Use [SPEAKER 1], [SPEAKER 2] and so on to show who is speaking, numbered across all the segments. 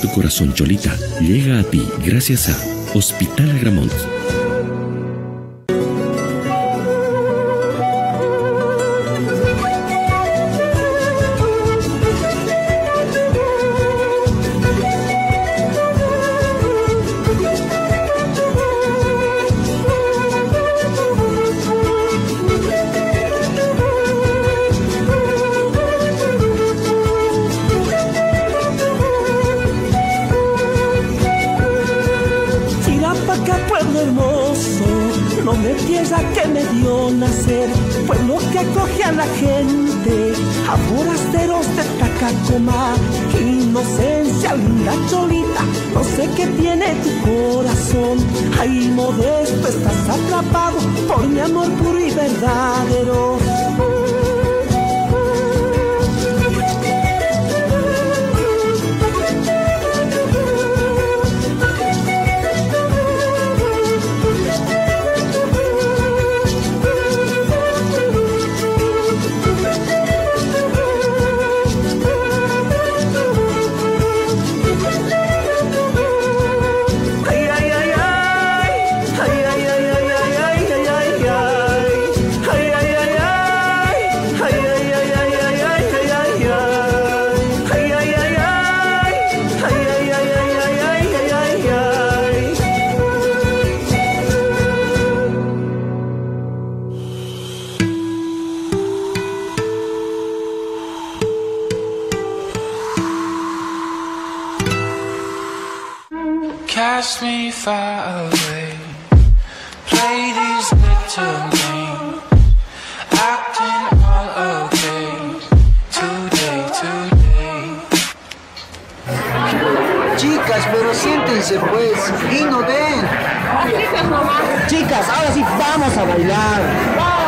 [SPEAKER 1] tu corazón, Cholita, llega a ti gracias a Hospital Agramont.
[SPEAKER 2] Inocencia, linda cholita, no sé qué tiene tu corazón, ahí modesto estás atrapado por mi amor puro y verdadero.
[SPEAKER 3] Far away. Play these little games. Acting all okay. Today, today.
[SPEAKER 4] Chicas, pero siéntense pues y no ven. Chicas, ahora sí vamos a bailar.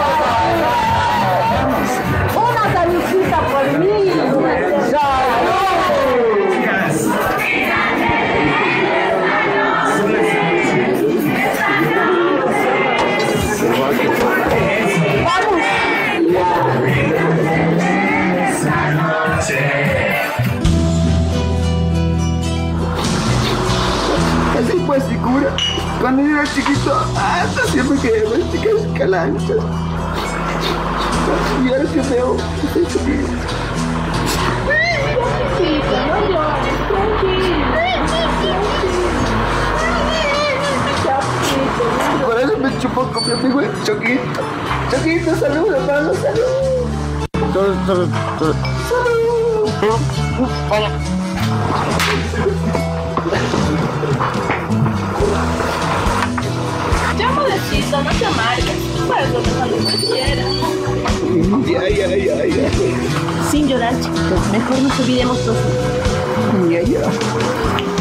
[SPEAKER 4] Así pues, figura. Cuando yo era chiquito, hasta siempre quería ver chicas calanchas. Y ahora que veo, estoy. Por eso me chupó con mi amigo Choquito. Choquito, salud, hermano, salud. Vaya.
[SPEAKER 5] Llamo de Cisa, no te amargas. Para lo que quieras.
[SPEAKER 4] Ay, ay, ay, ay.
[SPEAKER 5] Sin llorar, chicos. Mejor nos olvidemos todos.
[SPEAKER 6] Ay, ay.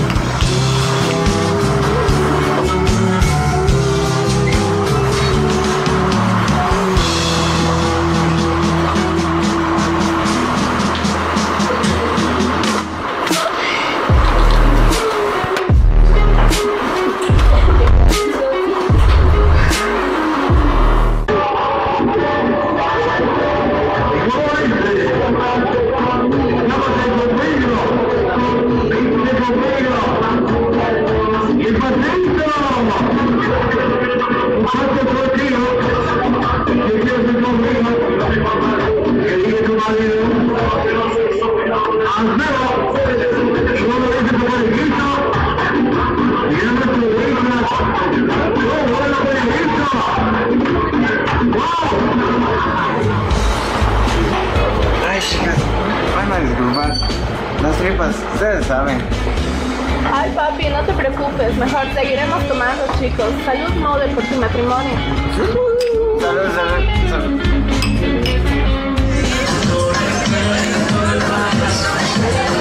[SPEAKER 6] Tripas, ustedes saben.
[SPEAKER 5] Ay, papi, no te preocupes. Mejor seguiremos tomando, chicos. Salud, model, por tu matrimonio.
[SPEAKER 6] Salud, salud, salud.
[SPEAKER 7] ¿Pero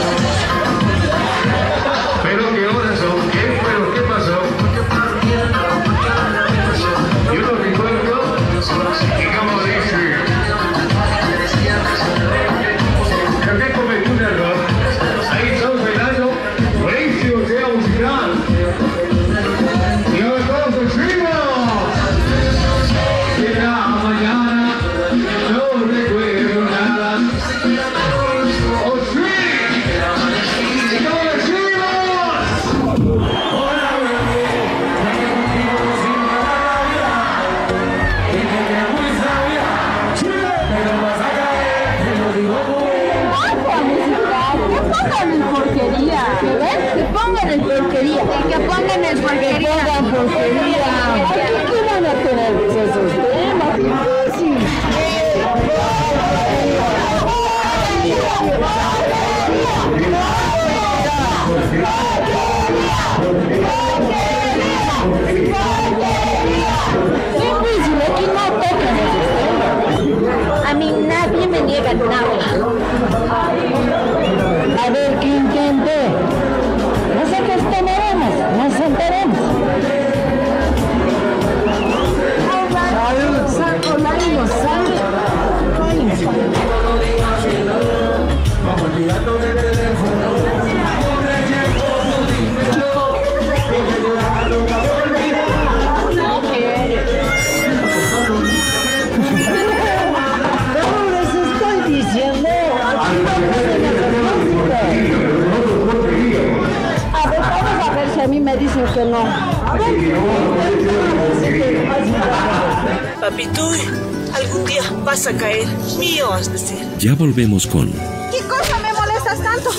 [SPEAKER 8] caer. Mío, has de ser.
[SPEAKER 1] Ya volvemos con
[SPEAKER 9] ¿Qué cosa me molestas tanto?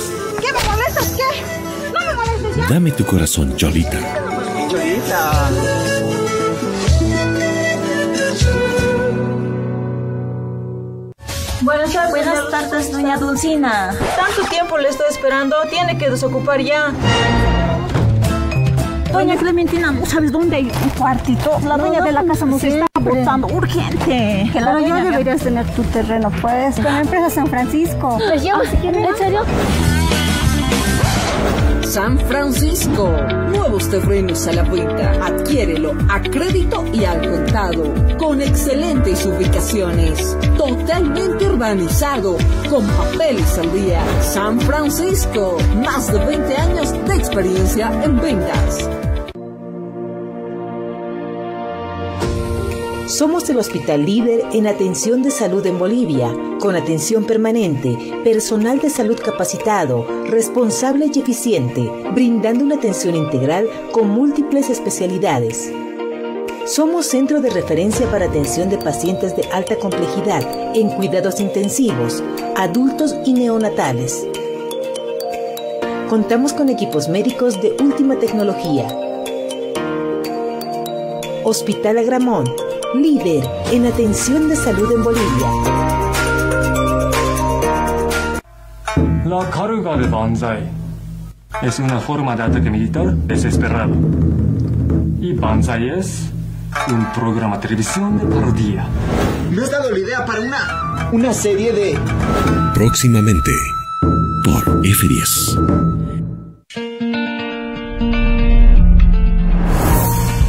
[SPEAKER 9] ¿Qué me molestas? ¿Qué? No me molestes ya.
[SPEAKER 1] Dame tu corazón, Cholita.
[SPEAKER 4] Cholita.
[SPEAKER 10] Buenas tardes, Buenas tardes, doña Dulcina. Tanto tiempo le estoy esperando, tiene que desocupar ya.
[SPEAKER 11] Doña Clementina, ¿no sabes dónde hay un cuartito? La dueña de la casa nos está urgente.
[SPEAKER 12] Que Pero ya deberías tener tu terreno, pues, con la empresa San Francisco.
[SPEAKER 13] Pues llevo si quieren. ¿En serio?
[SPEAKER 14] San Francisco. Nuevos terrenos a la venta. Adquiérelo a crédito y al contado. Con excelentes ubicaciones. Totalmente urbanizado. Con papeles al día. San Francisco. Más de 20 años de experiencia en ventas.
[SPEAKER 15] Somos el hospital líder en atención de salud en Bolivia, con atención permanente, personal de salud capacitado, responsable y eficiente, brindando una atención integral con múltiples especialidades. Somos centro de referencia para atención de pacientes de alta complejidad en cuidados intensivos, adultos y neonatales. Contamos con equipos médicos de última tecnología. Hospital Agramont, líder en atención de salud en Bolivia.
[SPEAKER 16] La carga de Banzai es una forma de ataque militar desesperado. Y Banzai es un programa de televisión de parodia.
[SPEAKER 4] Me has dado la idea para una, una serie de...
[SPEAKER 1] Próximamente por F10.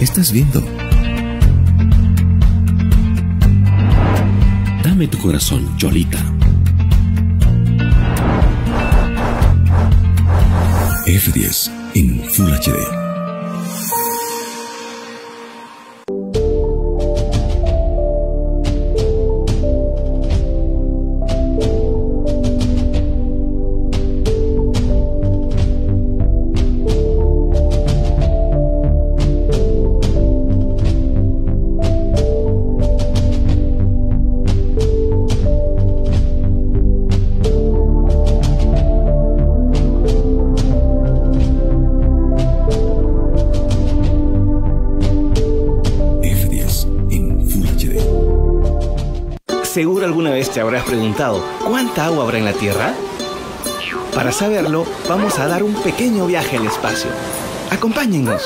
[SPEAKER 1] Estás viendo. Dame tu corazón, Cholita. F10 en Full HD.
[SPEAKER 17] ¿Cuánta agua habrá en la Tierra? Para saberlo, vamos a dar un pequeño viaje al espacio. Acompáñennos.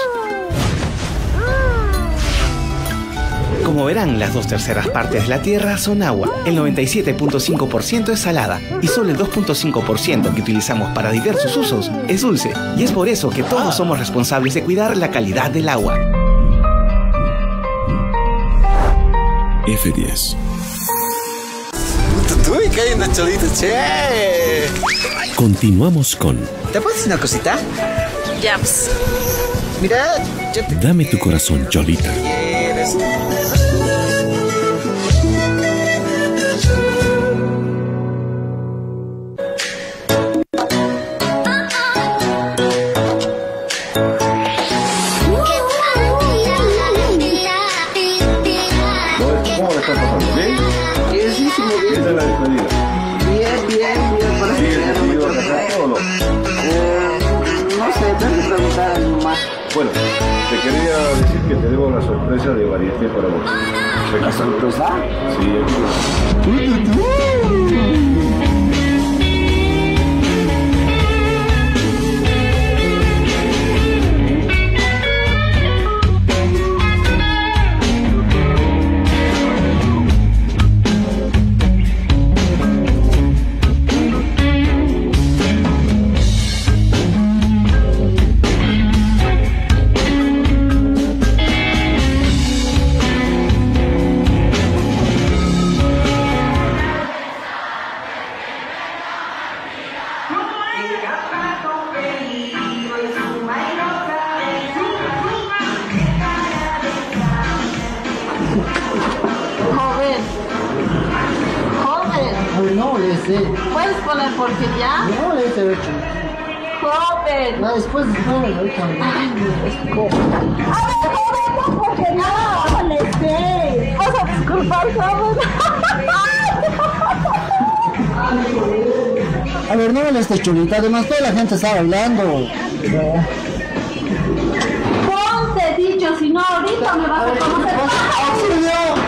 [SPEAKER 17] Como verán, las dos terceras partes de la Tierra son agua, el 97.5% es salada y solo el 2.5% que utilizamos para diversos usos es dulce. Y es por eso que todos somos responsables de cuidar la calidad del agua.
[SPEAKER 1] F10.
[SPEAKER 4] Caes una cholita, che.
[SPEAKER 1] Continuamos con
[SPEAKER 4] ¿Te puedo decir una cosita?
[SPEAKER 10] Ya, pues.
[SPEAKER 4] Mira, yo te
[SPEAKER 1] Dame tu corazón, Cholita.
[SPEAKER 18] ¿Cómo le está pasando? ¿Bien? La despedida?
[SPEAKER 4] Bien, bien, bien. Para
[SPEAKER 18] ¿Sigues
[SPEAKER 4] que ya no me
[SPEAKER 18] decidido a
[SPEAKER 4] acuerdo.
[SPEAKER 18] casarte o no?
[SPEAKER 4] Eh, no sé, tengo que preguntar a mi mamá.
[SPEAKER 18] Bueno, te quería decir que tenemos una sorpresa de varieté para vos.
[SPEAKER 4] ¿La sorpresa?
[SPEAKER 18] Sí,
[SPEAKER 19] sí.
[SPEAKER 20] ¿Puedes poner porque ya?
[SPEAKER 19] No, le hice hecho.
[SPEAKER 20] Joven.
[SPEAKER 19] No, después, después, ahorita.
[SPEAKER 20] porque no, molesté. Vas a disculpar, joven.
[SPEAKER 19] A ver, no molestes, chulita. Además, toda la gente está bailando.
[SPEAKER 20] Ponte, dicho, si no, ahorita me vas a conocer.
[SPEAKER 19] ¡Auxilio!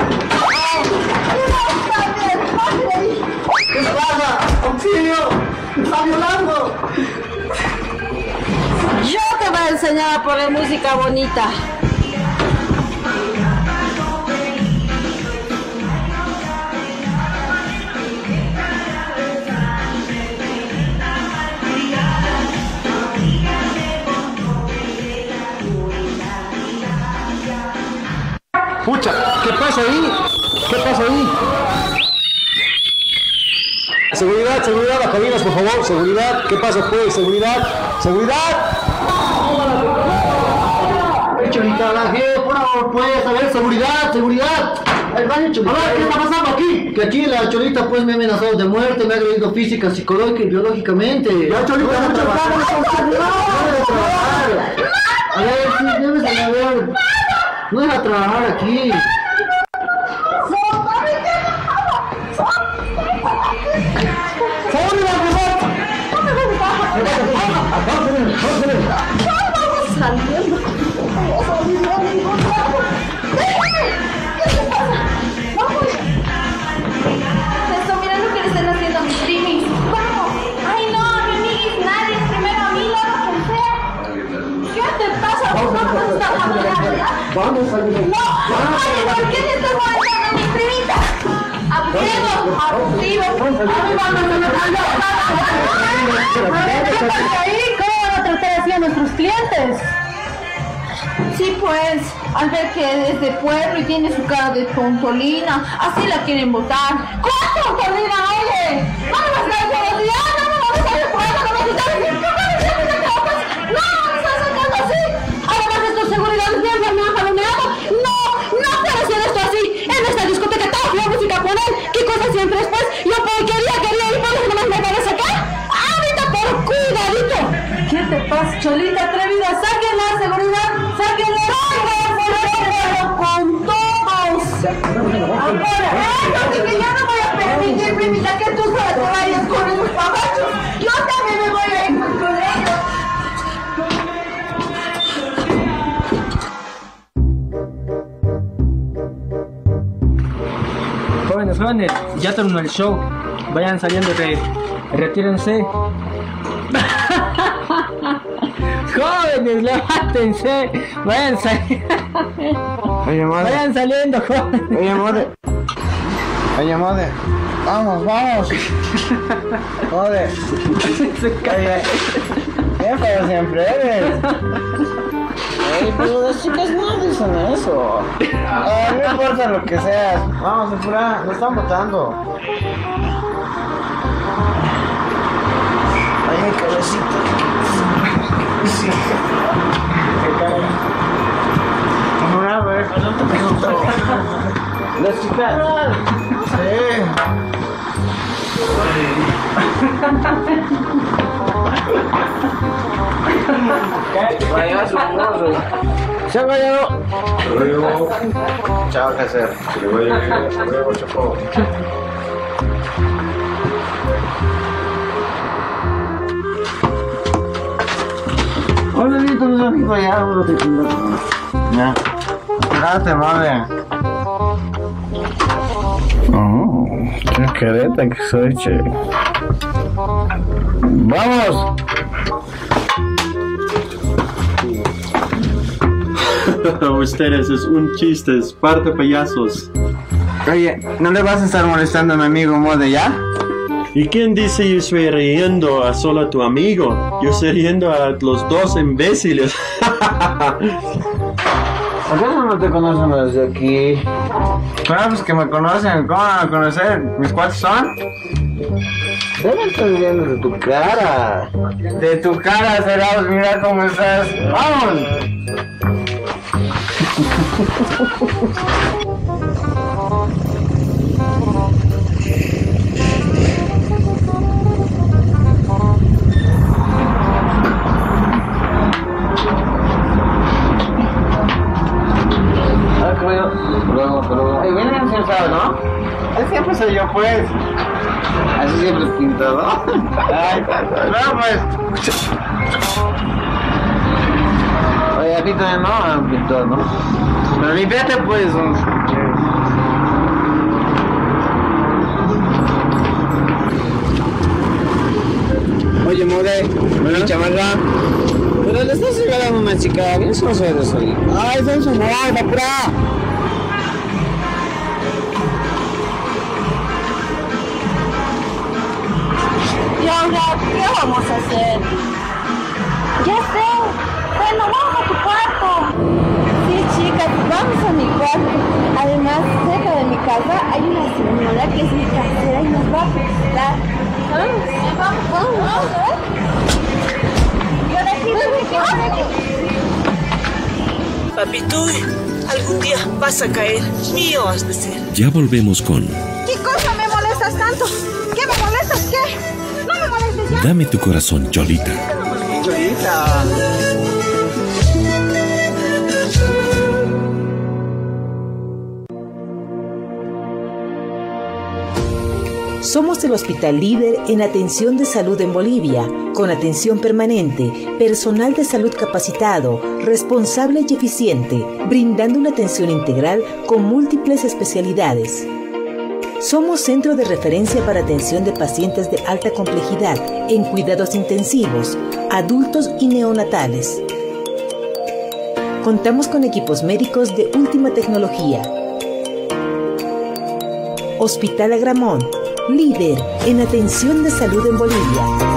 [SPEAKER 19] ¿Qué pasa? ¡Auxilio! ¡Me está violando!
[SPEAKER 20] Yo te voy a enseñar a poner música bonita.
[SPEAKER 21] Pucha, ¿qué pasa ahí? ¿Qué pasa ahí? Seguridad, seguridad, las cabinas, por favor. Seguridad, ¿qué pasa pues? Seguridad, seguridad.
[SPEAKER 19] Ay, Cholita, la gente, por favor, pues, a ver, seguridad, seguridad. El baño, Cholita. ¿qué está pasando aquí? Que aquí la Cholita, pues, me ha amenazado de muerte, me ha agredido física, psicológica y biológicamente.
[SPEAKER 21] Ya, Cholita,
[SPEAKER 19] no
[SPEAKER 21] mucho
[SPEAKER 19] trabajar.
[SPEAKER 21] trabajo.
[SPEAKER 19] No debes trabajar. A ver, sí, debes de a ver. No deja trabajar aquí.
[SPEAKER 20] Esto, mira lo haciendo a mis. Vamos. Ay, no, mi amiguis, nadie. Primero a mí, luego a. ¿Qué te pasa?
[SPEAKER 19] Vamos ver.
[SPEAKER 20] No, ¿por qué le estás molestando a mi primita? Abusivo, abusivo. Ay, vamos,
[SPEAKER 22] ¿Qué pasa a tratar así a nuestros clientes?
[SPEAKER 20] Sí, pues, al ver que es de pueblo y tiene su cara de tontolina, así la quieren votar. ¿Cuál tontolina, oye? Ya
[SPEAKER 23] terminó el show. Vayan saliendo. Retírense. jóvenes, levántense. Vayan saliendo.
[SPEAKER 6] Oye, madre.
[SPEAKER 23] Vayan saliendo, jóvenes.
[SPEAKER 6] Oye, madre. Oye, madre. Vamos, vamos. Joder. Oye. ¿Qué pero siempre eres? Pero las chicas no dicen eso. Ah, no importa lo que seas. Vamos, apura, nos están votando. Ay, mi cabecita. Sí. Qué cara. No, a ver, no te pregunto. Las chicas. Sí. ¿Qué? Se. Luego. Chao, ¿qué hacer? Luego, chapó. Hola, Lito, no aquí para allá, bro, te Ya. Espérate, madre. Oh, qué careta que soy, che. ¡Vamos!
[SPEAKER 24] Ustedes es un chiste, es parte payasos.
[SPEAKER 6] Oye, ¿no le vas a estar molestando a mi amigo Mode ya?
[SPEAKER 24] ¿Y quién dice yo estoy riendo a solo a tu amigo? Yo estoy riendo a los dos imbéciles.
[SPEAKER 6] ¿Acaso no te conocen desde aquí? Claro, pues que me conocen. ¿Cómo van a conocer? ¿Mis cuates son? Deben estar viendo de tu cara. De tu cara, Ceraos, mira cómo estás. ¡Vamos! Luego, luego. El bien encensado, ¿no? Él siempre soy yo, pues. Así siempre pintado. Ay, no, pues. Oye, a ti también no han pintado, ¿no? Pero limpiate, pues. Oye, Mode, mi chamarra. Pero le estás regalando a una chica, bien sonso eres hoy. Ay, sonso no, apura.
[SPEAKER 20] Y ahora, ¿qué vamos a hacer? Ya sé. Bueno, vamos a tu cuarto. Sí, chicas, vamos a mi cuarto. Además, cerca de mi casa hay una señora que es mi casera y nos va a visitar. Vamos, vamos, vamos. vamos. ¿dónde quedamos?
[SPEAKER 8] Papituy, algún día vas a caer. Mío has de ser.
[SPEAKER 1] Ya volvemos con
[SPEAKER 11] ¿Qué cosa me molestas tanto? ¿Qué me molestas? ¿Qué? No me molestes ya.
[SPEAKER 1] Dame tu corazón, Cholita.
[SPEAKER 6] Cholita.
[SPEAKER 15] Somos el hospital líder en atención de salud en Bolivia, con atención permanente, personal de salud capacitado, responsable y eficiente, brindando una atención integral con múltiples especialidades. Somos centro de referencia para atención de pacientes de alta complejidad en cuidados intensivos, adultos y neonatales. Contamos con equipos médicos de última tecnología. Hospital Agramont, líder en atención de salud en Bolivia.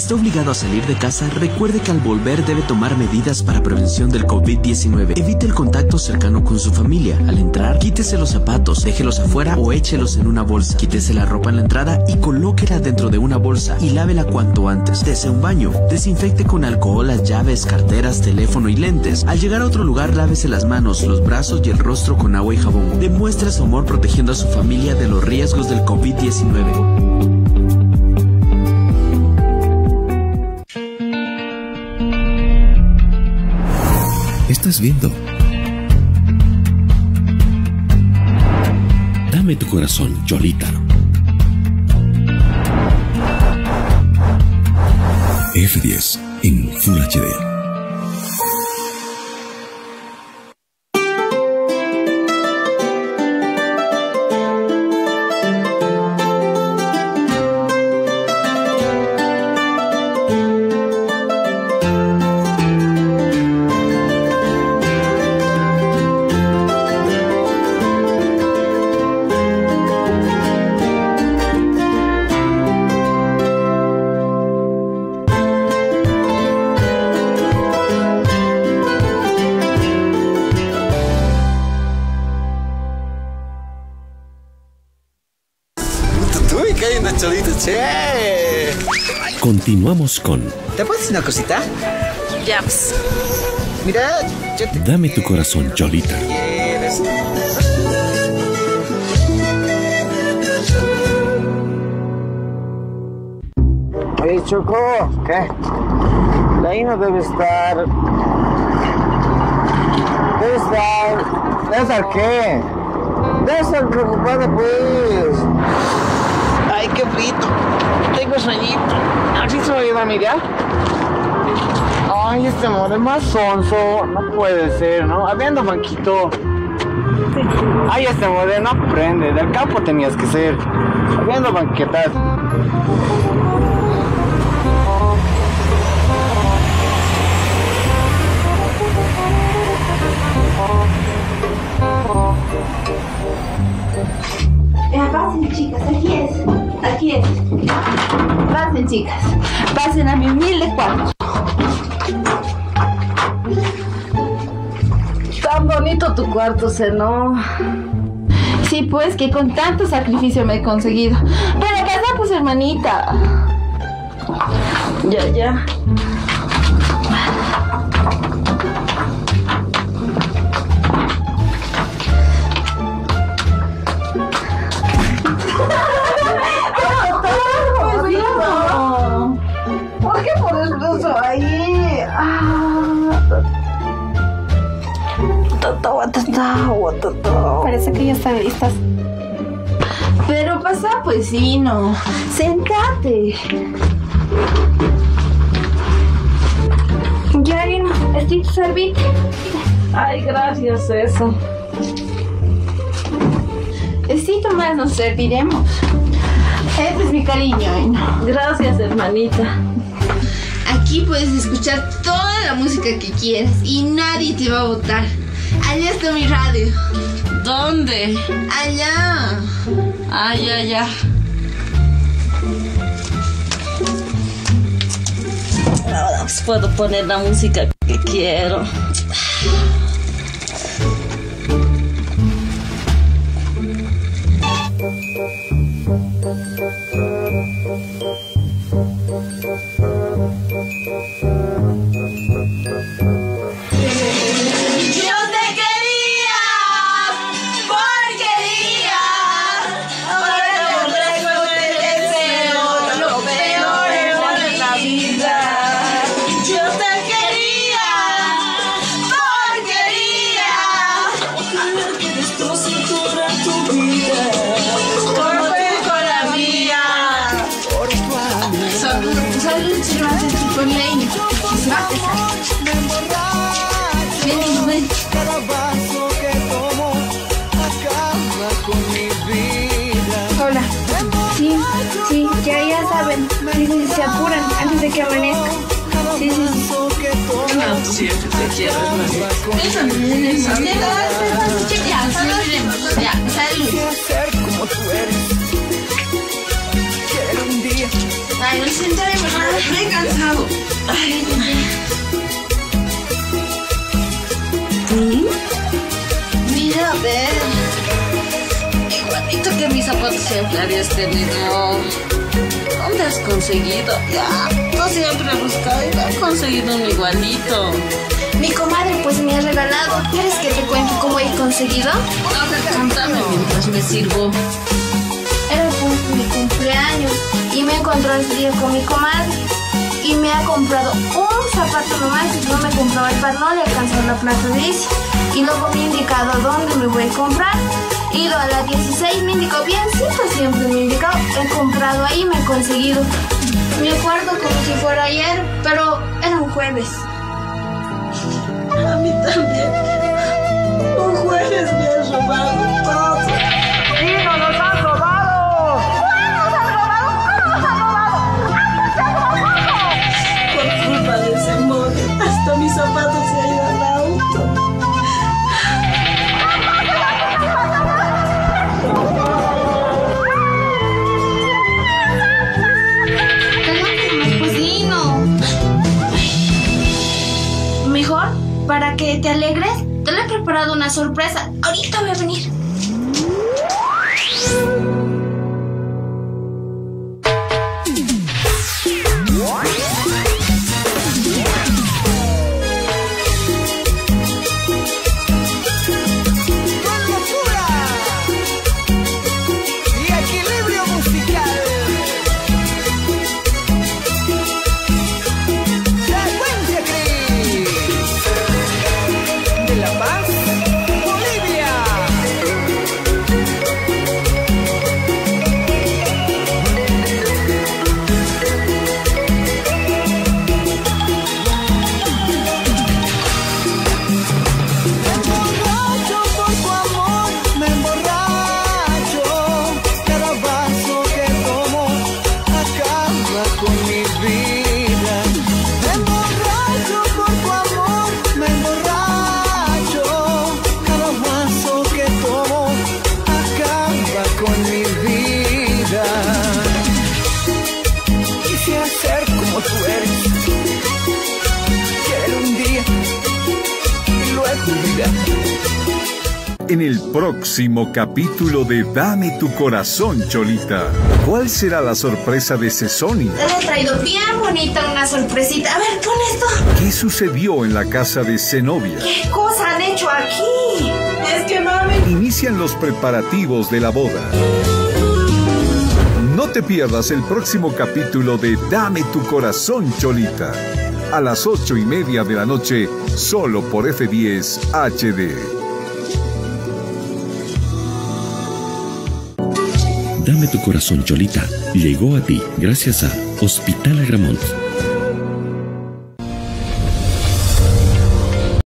[SPEAKER 25] Está obligado a salir de casa, recuerde que al volver debe tomar medidas para prevención del COVID-19. Evite el contacto cercano con su familia. Al entrar, quítese los zapatos, déjelos afuera o échelos en una bolsa. Quítese la ropa en la entrada y colóquela dentro de una bolsa y lávela cuanto antes. Dese un baño. Desinfecte con alcohol las llaves, carteras, teléfono y lentes. Al llegar a otro lugar, lávese las manos, los brazos y el rostro con agua y jabón. Demuestre su amor protegiendo a su familia de los riesgos del COVID-19.
[SPEAKER 1] Estás viendo. Dame tu corazón, Cholita. F10 en Full HD. Continuamos con
[SPEAKER 6] ¿Te puedo decir una cosita?
[SPEAKER 5] Ya, pues.
[SPEAKER 6] Mira, yo te
[SPEAKER 1] Dame tu corazón, Cholita.
[SPEAKER 6] quieres. Oye, Choco, ¿qué? La no debe estar. Debe estar. ¿Debe estar qué? Debe estar preocupada, pues. Ay, qué frito. Tengo sueñito. ¿Así se va a mirar? Ay, este amor es más sonso. No puede ser, ¿no? Habiendo banquito. Ay, este modelo no aprende. Del campo tenías que ser. Habiendo banquetas.
[SPEAKER 20] Ya, pasen, chicas, es. Aquí es. Pasen, chicas. Pasen a mi humilde cuarto. Tan bonito tu cuarto, Zenón. Sí, pues, que con tanto sacrificio me he conseguido. Para casa, pues, hermanita. Ya, ya.
[SPEAKER 26] Parece que ya están listas.
[SPEAKER 20] Pero pasa, pues sí, no. Sentate.
[SPEAKER 26] Ya, Irma, estoy servite.
[SPEAKER 20] Ay, gracias, eso. Sí, más nos serviremos. Este es mi cariño. Gracias, hermanita.
[SPEAKER 4] Aquí puedes escuchar toda la música que quieras y nadie te va a votar. Allá está mi radio.
[SPEAKER 5] ¿Dónde?
[SPEAKER 4] Allá.
[SPEAKER 5] Ay, ay, ay. Ahora pues puedo poner la música que quiero.
[SPEAKER 26] De que amanezca. Sí, sí.
[SPEAKER 5] No, te quiero.
[SPEAKER 4] Eso, eso. Ya. Ya, salud.
[SPEAKER 2] Quiero. Quiero.
[SPEAKER 4] Ay, me sentaré, hermano. Me he cansado. Ay. Mira, ver.
[SPEAKER 5] Igualito que mis zapatos siempre habías tenido. ¿Dónde has conseguido? Ya, tú siempre has buscado y has conseguido un igualito.
[SPEAKER 26] Mi comadre pues me ha regalado. ¿Quieres que te cuente cómo he conseguido?
[SPEAKER 5] A ver, cántame mientras me sirvo.
[SPEAKER 26] Era mi cumpleaños y me encontró ese día con mi comadre y me ha comprado un zapato nomás y no me compraba el par, no le alcanzó la plata de ese. Y luego me ha indicado dónde me voy a comprar. Ido a la 16, me indicó bien, sí, pues siempre me ha indicado. He comprado ahí, me he conseguido. Me acuerdo como si fuera ayer, pero era un jueves.
[SPEAKER 5] A mí también.
[SPEAKER 26] Sorpresa.
[SPEAKER 27] En el próximo capítulo de Dame tu corazón, Cholita. ¿Cuál será la sorpresa de Cesoni?
[SPEAKER 26] Te he traído bien bonita una sorpresita. A ver, pon esto.
[SPEAKER 27] ¿Qué sucedió en la casa de Zenobia?
[SPEAKER 26] ¿Qué cosa han hecho aquí? Es que mami.
[SPEAKER 27] Inician los preparativos de la boda. No te pierdas el próximo capítulo de Dame tu corazón, Cholita. A las ocho y media de la noche, solo por F10 HD.
[SPEAKER 1] Dame tu corazón, Cholita. Llegó a ti gracias a Hospital Agramont